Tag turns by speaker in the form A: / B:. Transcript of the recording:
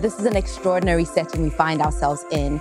A: This is an extraordinary setting we find ourselves in.